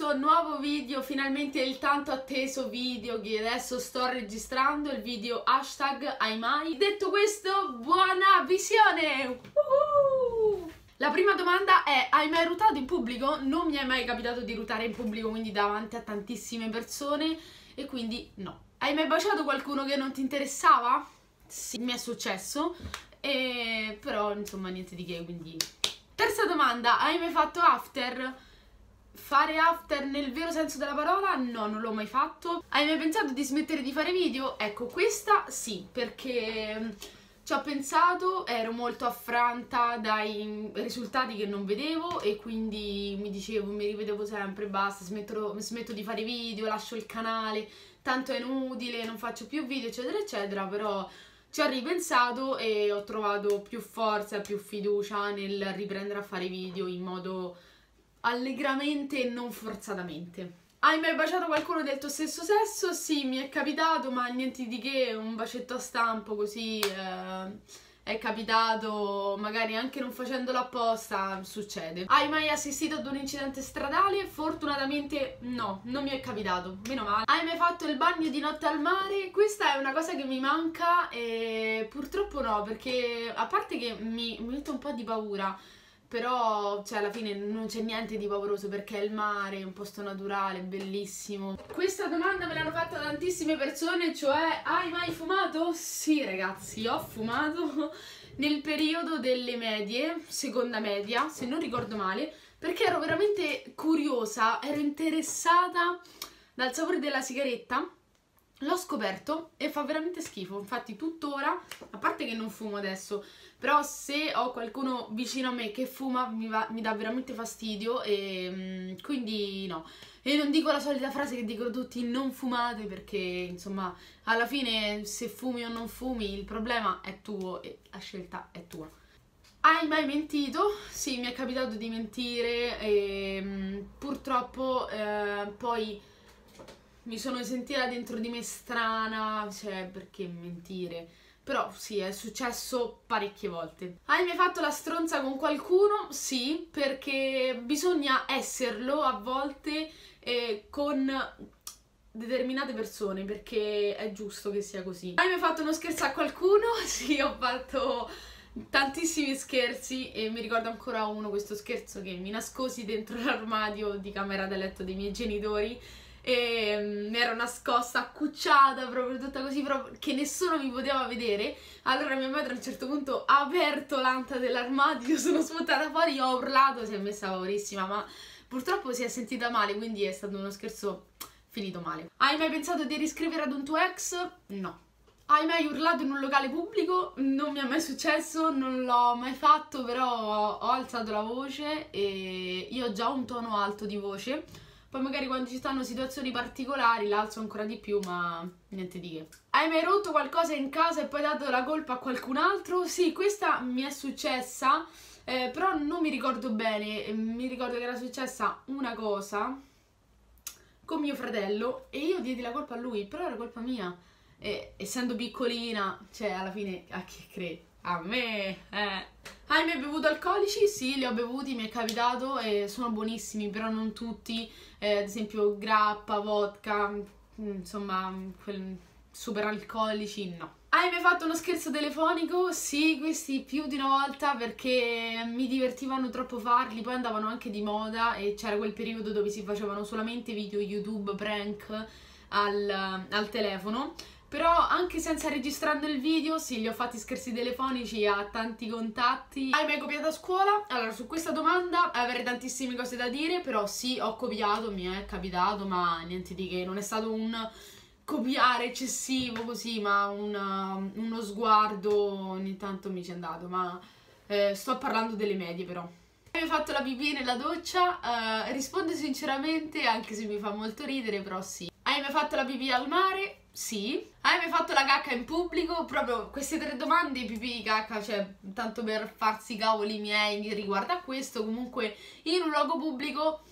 questo nuovo video, finalmente il tanto atteso video che adesso sto registrando, il video hashtag Aimai. Detto questo, buona visione! Uhuh! La prima domanda è, hai mai rutato in pubblico? Non mi è mai capitato di rutare in pubblico, quindi davanti a tantissime persone, e quindi no. Hai mai baciato qualcuno che non ti interessava? Sì, mi è successo, e... però insomma niente di che, quindi... Terza domanda, hai mai fatto after? Fare after nel vero senso della parola? No, non l'ho mai fatto. Hai mai pensato di smettere di fare video? Ecco, questa sì, perché mm, ci ho pensato, ero molto affranta dai risultati che non vedevo e quindi mi dicevo, mi rivedevo sempre, basta, smetto, smetto di fare video, lascio il canale, tanto è inutile, non faccio più video, eccetera, eccetera, però ci ho ripensato e ho trovato più forza, più fiducia nel riprendere a fare video in modo allegramente e non forzatamente. Hai mai baciato qualcuno del tuo stesso sesso? Sì, mi è capitato, ma niente di che, un bacetto a stampo così eh, è capitato, magari anche non facendolo apposta, succede. Hai mai assistito ad un incidente stradale? Fortunatamente no, non mi è capitato, meno male. Hai mai fatto il bagno di notte al mare? Questa è una cosa che mi manca e purtroppo no, perché a parte che mi, mi mette un po' di paura, però cioè, alla fine non c'è niente di pauroso perché è il mare, è un posto naturale, bellissimo. Questa domanda me l'hanno fatta tantissime persone, cioè hai mai fumato? Sì ragazzi, ho fumato nel periodo delle medie, seconda media, se non ricordo male, perché ero veramente curiosa, ero interessata dal sapore della sigaretta L'ho scoperto e fa veramente schifo, infatti tuttora, a parte che non fumo adesso, però se ho qualcuno vicino a me che fuma mi, va, mi dà veramente fastidio e mm, quindi no. E non dico la solita frase che dicono tutti non fumate perché insomma alla fine se fumi o non fumi il problema è tuo e la scelta è tua. Hai mai mentito? Sì, mi è capitato di mentire e mm, purtroppo eh, poi mi sono sentita dentro di me strana, cioè perché mentire? Però sì, è successo parecchie volte. Hai mai fatto la stronza con qualcuno? Sì, perché bisogna esserlo a volte eh, con determinate persone, perché è giusto che sia così. Hai mai fatto uno scherzo a qualcuno? Sì, ho fatto tantissimi scherzi e mi ricordo ancora uno, questo scherzo che mi nascosi dentro l'armadio di camera da letto dei miei genitori e mi ero nascosta, accucciata, proprio tutta così, proprio, che nessuno mi poteva vedere. Allora mia madre a un certo punto ha aperto l'anta dell'armadio, sono sputtata fuori, ho urlato, si è messa paurissima, ma purtroppo si è sentita male, quindi è stato uno scherzo finito male. Hai mai pensato di riscrivere ad un tuo ex? No. Hai mai urlato in un locale pubblico? Non mi è mai successo, non l'ho mai fatto, però ho alzato la voce e io ho già un tono alto di voce poi magari quando ci stanno situazioni particolari l'alzo ancora di più, ma niente di che. Hai mai rotto qualcosa in casa e poi dato la colpa a qualcun altro? Sì, questa mi è successa, eh, però non mi ricordo bene. Mi ricordo che era successa una cosa con mio fratello e io diedi la colpa a lui, però era colpa mia. E, essendo piccolina, cioè alla fine a chi crede? A me, eh. Hai mai bevuto alcolici? Sì, li ho bevuti, mi è capitato e sono buonissimi, però non tutti. Eh, ad esempio grappa, vodka, mm, insomma, super alcolici, no. Hai mai fatto uno scherzo telefonico? Sì, questi più di una volta perché mi divertivano troppo farli, poi andavano anche di moda e c'era quel periodo dove si facevano solamente video YouTube prank al, al telefono però anche senza registrando il video, sì, gli ho fatti scherzi telefonici a tanti contatti. Hai mai copiato a scuola? Allora, su questa domanda avrei tantissime cose da dire, però sì, ho copiato, mi è capitato, ma niente di che, non è stato un copiare eccessivo così, ma un, uno sguardo ogni tanto mi ci è andato, ma eh, sto parlando delle medie però. Hai fatto la pipì nella doccia? Uh, rispondo sinceramente, anche se mi fa molto ridere, però sì. Hai mai fatto la pipì al mare? Sì. Hai mai fatto la cacca in pubblico? Proprio queste tre domande, pipì, cacca, cioè, tanto per farsi cavoli miei riguardo a questo, comunque in un luogo pubblico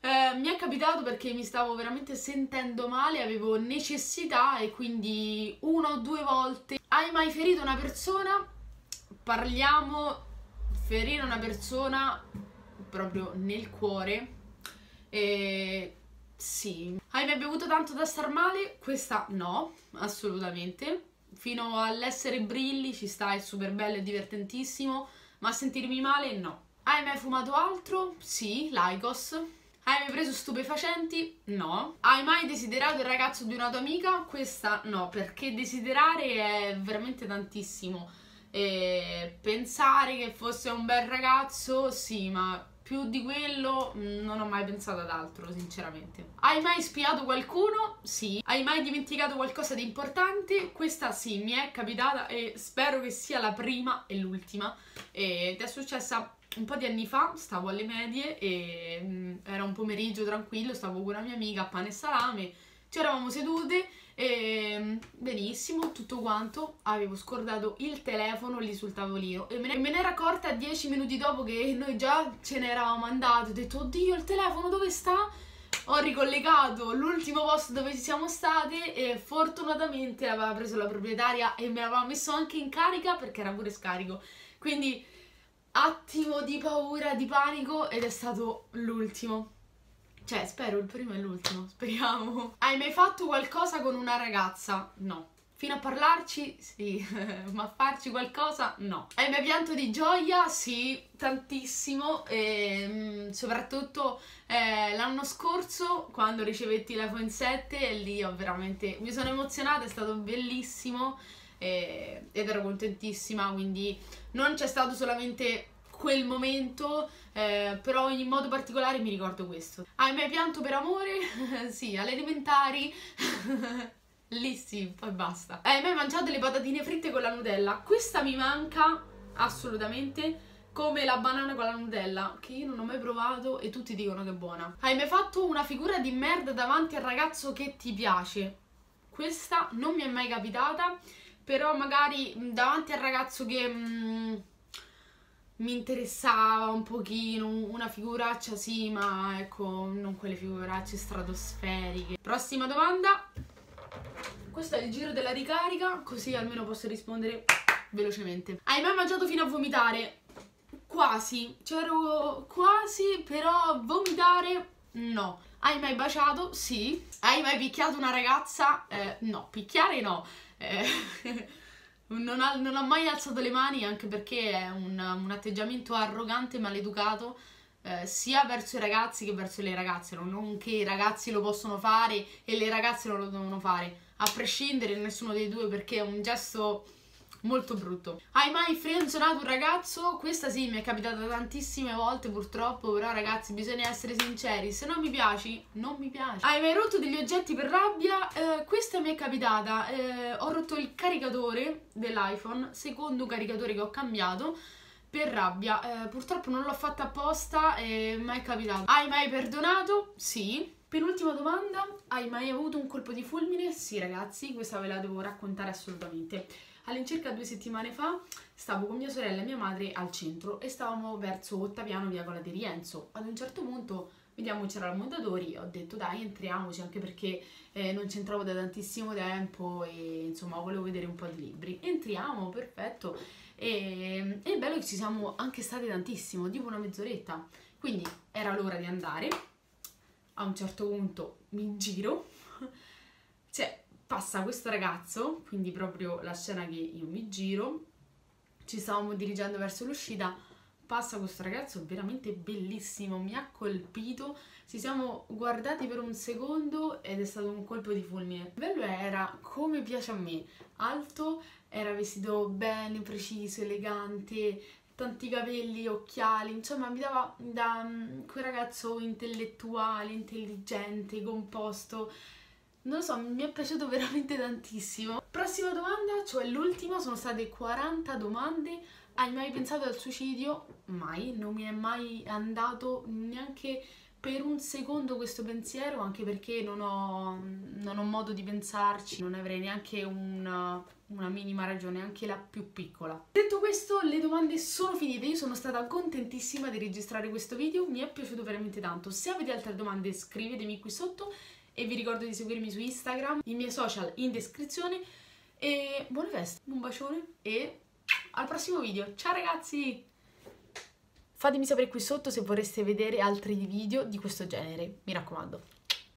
eh, mi è capitato perché mi stavo veramente sentendo male, avevo necessità e quindi una o due volte. Hai mai ferito una persona? Parliamo ferire una persona proprio nel cuore E sì. Hai mai bevuto tanto da star male? Questa no, assolutamente. Fino all'essere brilli ci sta, è super bello e divertentissimo, ma sentirmi male no. Hai mai fumato altro? Sì, Lycos. Hai mai preso stupefacenti? No. Hai mai desiderato il ragazzo di una tua amica? Questa no, perché desiderare è veramente tantissimo. E pensare che fosse un bel ragazzo, sì, ma più di quello mm, non ho mai pensato ad altro, sinceramente. Hai mai spiato qualcuno? Sì. Hai mai dimenticato qualcosa di importante? Questa sì, mi è capitata e spero che sia la prima e l'ultima. Ed è successa un po' di anni fa, stavo alle medie e mm, era un pomeriggio tranquillo, stavo con una mia amica a pane e salame, ci eravamo sedute e mm, benissimo, tutto quanto, avevo scordato il telefono lì sul tavolino e me ne, me ne ero accorta dieci minuti dopo che noi già ce ne eravamo andati, ho detto oddio il telefono dove sta? Ho ricollegato l'ultimo posto dove ci siamo state e fortunatamente aveva preso la proprietaria e me l'aveva messo anche in carica perché era pure scarico. Quindi attimo di paura, di panico ed è stato l'ultimo. Cioè, spero il primo e l'ultimo, speriamo. Hai mai fatto qualcosa con una ragazza? No. Fino a parlarci? Sì, ma farci qualcosa? No. Hai mai pianto di gioia? Sì, tantissimo. E, ehm, soprattutto eh, l'anno scorso, quando ricevetti l'iPhone 7, lì ho veramente... Mi sono emozionata, è stato bellissimo e, ed ero contentissima, quindi non c'è stato solamente quel momento, eh, però in modo particolare mi ricordo questo. Hai mai pianto per amore? sì, alle elementari. Lì sì, poi basta. Hai mai mangiato le patatine fritte con la Nutella? Questa mi manca assolutamente come la banana con la Nutella, che io non ho mai provato e tutti dicono che è buona. Hai mai fatto una figura di merda davanti al ragazzo che ti piace? Questa non mi è mai capitata però magari davanti al ragazzo che mm, mi interessava un pochino, una figuraccia sì, ma ecco, non quelle figuracce stratosferiche. Prossima domanda. Questo è il giro della ricarica, così almeno posso rispondere velocemente. Hai mai mangiato fino a vomitare? Quasi, c'ero quasi, però vomitare no. Hai mai baciato? Sì. Hai mai picchiato una ragazza? Eh, no, picchiare no. Eh, non, ha, non, ha, mai alzato le mani anche perché è un, un atteggiamento arrogante e maleducato eh, sia verso i ragazzi che verso le ragazze. Non che i ragazzi lo possono fare e le ragazze non lo devono fare. A prescindere nessuno dei due perché è un gesto molto brutto. Hai mai frenzonato un ragazzo? Questa sì, mi è capitata tantissime volte purtroppo, però ragazzi bisogna essere sinceri, se non mi piaci, non mi piaci. Hai mai rotto degli oggetti per rabbia? Eh, questa mi è capitata, eh, ho rotto il caricatore dell'iPhone, secondo caricatore che ho cambiato, per rabbia. Eh, purtroppo non l'ho fatta apposta e mai è capitato. Hai mai perdonato? Sì. Penultima domanda, hai mai avuto un colpo di fulmine? Sì ragazzi, questa ve la devo raccontare assolutamente. All'incirca due settimane fa stavo con mia sorella e mia madre al centro e stavamo verso Ottaviano via Cola di Rienzo. Ad un certo punto vediamo c'era la Mondadori, ho detto dai entriamoci anche perché eh, non c'entravo da tantissimo tempo e insomma volevo vedere un po' di libri. Entriamo, perfetto. E, e è bello che ci siamo anche stati tantissimo, tipo una mezz'oretta. Quindi era l'ora di andare. A un certo punto mi giro. Cioè, passa questo ragazzo, quindi proprio la scena che io mi giro, ci stavamo dirigendo verso l'uscita, passa questo ragazzo veramente bellissimo, mi ha colpito, ci siamo guardati per un secondo ed è stato un colpo di fulmine. Bello era come piace a me, alto, era vestito bene, preciso, elegante, tanti capelli, occhiali, insomma mi dava da um, quel ragazzo intellettuale, intelligente, composto, non lo so, mi è piaciuto veramente tantissimo. Prossima domanda, cioè l'ultima, sono state 40 domande. Hai mai pensato al suicidio? Mai, non mi è mai andato neanche per un secondo questo pensiero, anche perché non ho, non ho modo di pensarci, non avrei neanche una, una minima ragione, anche la più piccola. Detto questo, le domande sono finite, io sono stata contentissima di registrare questo video, mi è piaciuto veramente tanto. Se avete altre domande scrivetemi qui sotto e vi ricordo di seguirmi su Instagram, i miei social in descrizione e buone feste, un bacione e al prossimo video. Ciao ragazzi! Fatemi sapere qui sotto se vorreste vedere altri video di questo genere, mi raccomando.